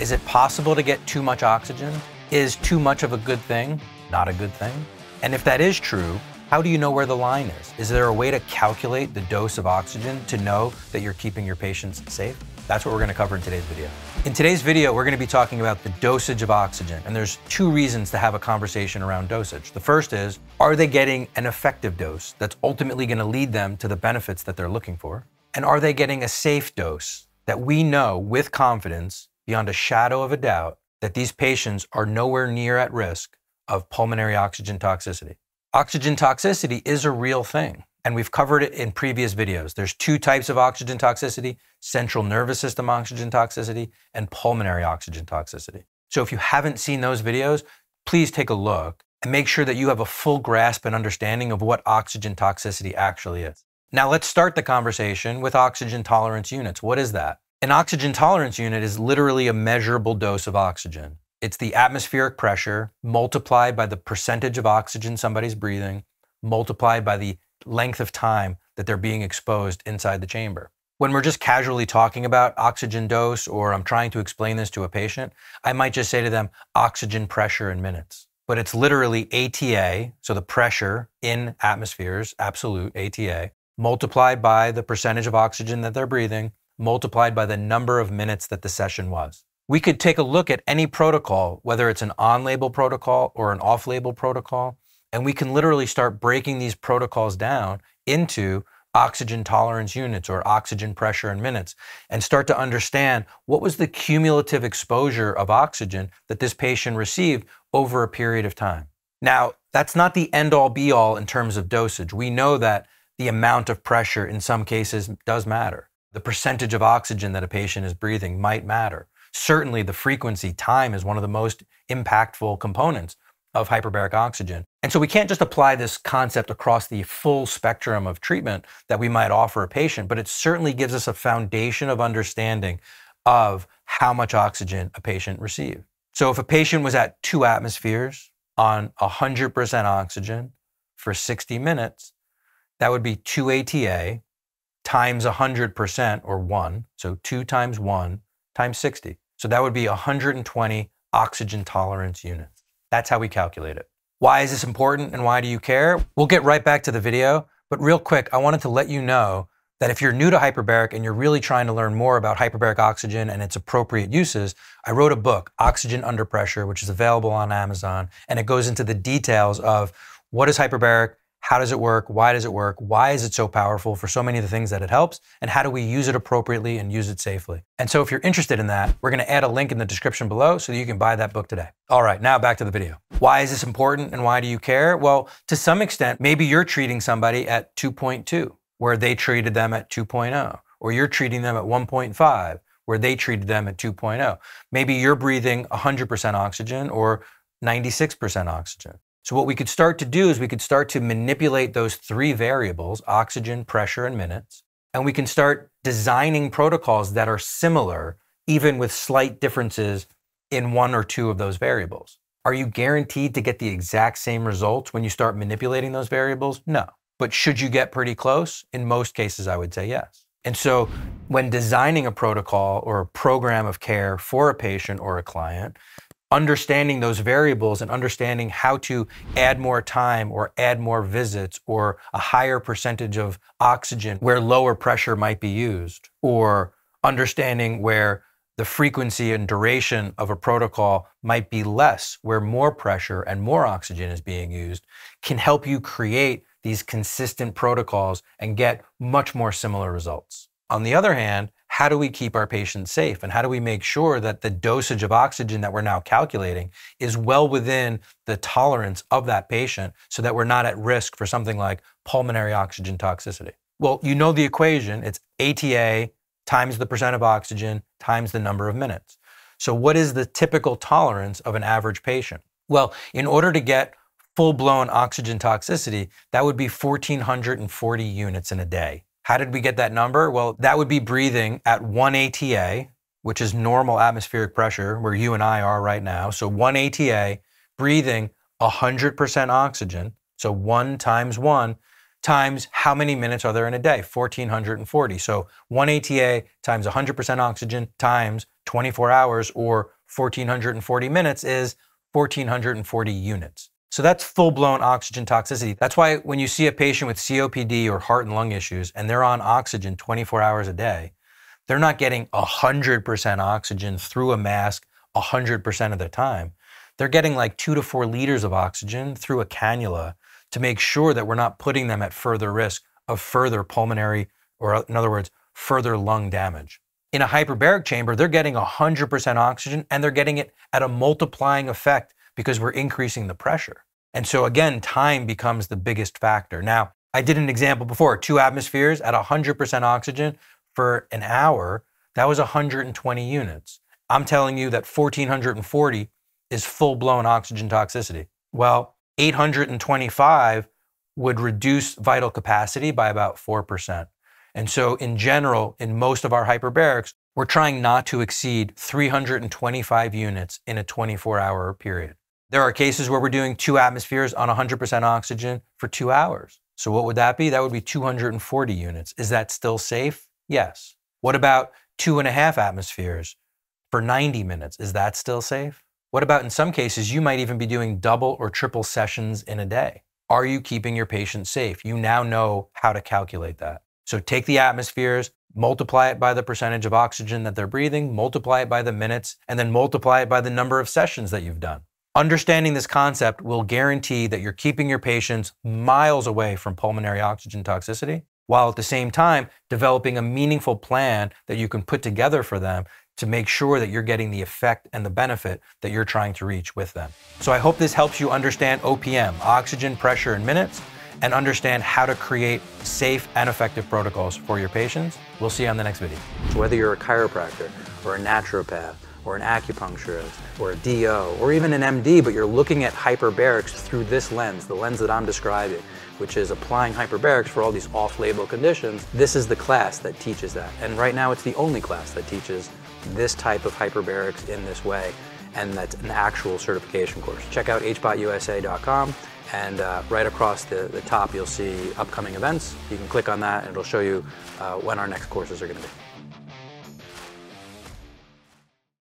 Is it possible to get too much oxygen? Is too much of a good thing not a good thing? And if that is true, how do you know where the line is? Is there a way to calculate the dose of oxygen to know that you're keeping your patients safe? That's what we're gonna cover in today's video. In today's video, we're gonna be talking about the dosage of oxygen, and there's two reasons to have a conversation around dosage. The first is, are they getting an effective dose that's ultimately gonna lead them to the benefits that they're looking for? And are they getting a safe dose that we know with confidence, beyond a shadow of a doubt, that these patients are nowhere near at risk of pulmonary oxygen toxicity? Oxygen toxicity is a real thing, and we've covered it in previous videos. There's two types of oxygen toxicity central nervous system oxygen toxicity and pulmonary oxygen toxicity. So if you haven't seen those videos, please take a look and make sure that you have a full grasp and understanding of what oxygen toxicity actually is. Now, let's start the conversation with oxygen tolerance units. What is that? An oxygen tolerance unit is literally a measurable dose of oxygen. It's the atmospheric pressure multiplied by the percentage of oxygen somebody's breathing, multiplied by the length of time that they're being exposed inside the chamber. When we're just casually talking about oxygen dose, or I'm trying to explain this to a patient, I might just say to them oxygen pressure in minutes. But it's literally ATA, so the pressure in atmospheres, absolute ATA, multiplied by the percentage of oxygen that they're breathing, multiplied by the number of minutes that the session was we could take a look at any protocol, whether it's an on label protocol or an off label protocol, and we can literally start breaking these protocols down into oxygen tolerance units or oxygen pressure in minutes and start to understand what was the cumulative exposure of oxygen that this patient received over a period of time. Now, that's not the end all be all in terms of dosage. We know that the amount of pressure in some cases does matter. The percentage of oxygen that a patient is breathing might matter certainly the frequency time is one of the most impactful components of hyperbaric oxygen. And so we can't just apply this concept across the full spectrum of treatment that we might offer a patient, but it certainly gives us a foundation of understanding of how much oxygen a patient received. So if a patient was at two atmospheres on 100% oxygen for 60 minutes, that would be 2 ATA times 100% or 1. So 2 times 1 times 60. So that would be 120 oxygen tolerance units. That's how we calculate it. Why is this important and why do you care? We'll get right back to the video, but real quick, I wanted to let you know that if you're new to hyperbaric and you're really trying to learn more about hyperbaric oxygen and its appropriate uses, I wrote a book, Oxygen Under Pressure, which is available on Amazon, and it goes into the details of what is hyperbaric, how does it work? Why does it work? Why is it so powerful for so many of the things that it helps? And how do we use it appropriately and use it safely? And so if you're interested in that, we're going to add a link in the description below so that you can buy that book today. All right, now back to the video. Why is this important and why do you care? Well, to some extent, maybe you're treating somebody at 2.2 where they treated them at 2.0, or you're treating them at 1.5 where they treated them at 2.0. Maybe you're breathing 100% oxygen or 96% oxygen. So what we could start to do is we could start to manipulate those three variables, oxygen, pressure, and minutes, and we can start designing protocols that are similar, even with slight differences in one or two of those variables. Are you guaranteed to get the exact same results when you start manipulating those variables? No. But should you get pretty close? In most cases, I would say yes. And so when designing a protocol or a program of care for a patient or a client, understanding those variables and understanding how to add more time or add more visits or a higher percentage of oxygen where lower pressure might be used or understanding where the frequency and duration of a protocol might be less where more pressure and more oxygen is being used can help you create these consistent protocols and get much more similar results. On the other hand, how do we keep our patients safe? And how do we make sure that the dosage of oxygen that we're now calculating is well within the tolerance of that patient so that we're not at risk for something like pulmonary oxygen toxicity? Well, you know the equation. It's ATA times the percent of oxygen times the number of minutes. So, what is the typical tolerance of an average patient? Well, in order to get full blown oxygen toxicity, that would be 1,440 units in a day. How did we get that number? Well, that would be breathing at 1 ATA, which is normal atmospheric pressure, where you and I are right now. So 1 ATA, breathing 100% oxygen. So 1 times 1 times how many minutes are there in a day? 1440. So one ATA times 100% oxygen times 24 hours or 1440 minutes is 1440 units. So that's full blown oxygen toxicity. That's why when you see a patient with COPD or heart and lung issues and they're on oxygen 24 hours a day, they're not getting 100% oxygen through a mask 100% of the time. They're getting like two to four liters of oxygen through a cannula to make sure that we're not putting them at further risk of further pulmonary, or in other words, further lung damage. In a hyperbaric chamber, they're getting 100% oxygen and they're getting it at a multiplying effect because we're increasing the pressure. And so again, time becomes the biggest factor. Now, I did an example before, two atmospheres at 100% oxygen for an hour, that was 120 units. I'm telling you that 1440 is full blown oxygen toxicity. Well, 825 would reduce vital capacity by about 4%. And so, in general, in most of our hyperbarics, we're trying not to exceed 325 units in a 24 hour period. There are cases where we're doing two atmospheres on 100% oxygen for two hours. So, what would that be? That would be 240 units. Is that still safe? Yes. What about two and a half atmospheres for 90 minutes? Is that still safe? What about in some cases, you might even be doing double or triple sessions in a day? Are you keeping your patient safe? You now know how to calculate that. So take the atmospheres, multiply it by the percentage of oxygen that they're breathing, multiply it by the minutes, and then multiply it by the number of sessions that you've done. Understanding this concept will guarantee that you're keeping your patients miles away from pulmonary oxygen toxicity, while at the same time developing a meaningful plan that you can put together for them to make sure that you're getting the effect and the benefit that you're trying to reach with them. So I hope this helps you understand OPM, oxygen pressure in minutes, and understand how to create safe and effective protocols for your patients. We'll see you on the next video. Whether you're a chiropractor or a naturopath, or an acupuncturist, or a DO, or even an MD, but you're looking at hyperbarics through this lens, the lens that I'm describing, which is applying hyperbarics for all these off-label conditions, this is the class that teaches that. And right now it's the only class that teaches this type of hyperbarics in this way, and that's an actual certification course. Check out hbotusa.com, and uh, right across the, the top you'll see upcoming events. You can click on that and it'll show you uh, when our next courses are going to be.